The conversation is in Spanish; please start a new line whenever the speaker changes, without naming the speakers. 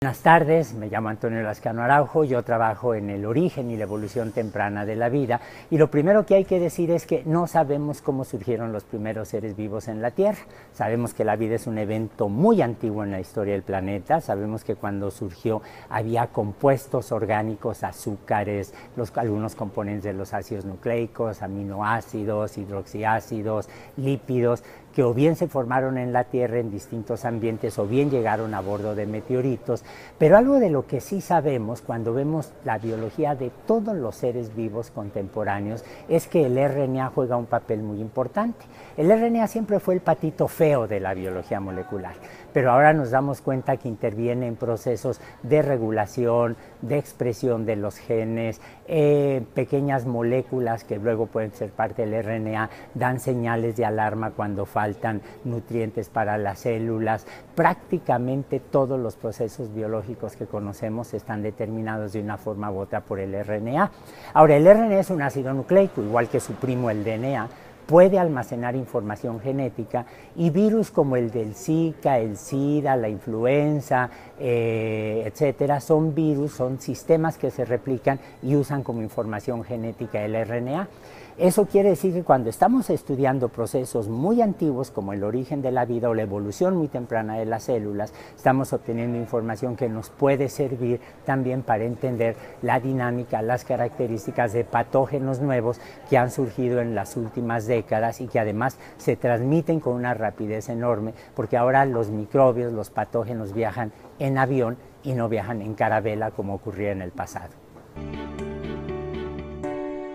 Buenas tardes, me llamo Antonio Lascano Araujo, yo trabajo en el origen y la evolución temprana de la vida y lo primero que hay que decir es que no sabemos cómo surgieron los primeros seres vivos en la Tierra. Sabemos que la vida es un evento muy antiguo en la historia del planeta, sabemos que cuando surgió había compuestos orgánicos, azúcares, algunos componentes de los ácidos nucleicos, aminoácidos, hidroxiácidos, lípidos, que o bien se formaron en la Tierra en distintos ambientes o bien llegaron a bordo de meteoritos, pero algo de lo que sí sabemos cuando vemos la biología de todos los seres vivos contemporáneos es que el RNA juega un papel muy importante. El RNA siempre fue el patito feo de la biología molecular, pero ahora nos damos cuenta que interviene en procesos de regulación, de expresión de los genes, eh, pequeñas moléculas que luego pueden ser parte del RNA, dan señales de alarma cuando faltan nutrientes para las células. Prácticamente todos los procesos biológicos que conocemos están determinados de una forma u otra por el RNA. Ahora, el RNA es un ácido nucleico, igual que su primo el DNA puede almacenar información genética y virus como el del Zika, el SIDA, la influenza, eh, etcétera, son virus, son sistemas que se replican y usan como información genética el RNA. Eso quiere decir que cuando estamos estudiando procesos muy antiguos como el origen de la vida o la evolución muy temprana de las células, estamos obteniendo información que nos puede servir también para entender la dinámica, las características de patógenos nuevos que han surgido en las últimas décadas y que además se transmiten con una rapidez enorme porque ahora los microbios, los patógenos viajan en avión y no viajan en carabela como ocurría en el pasado.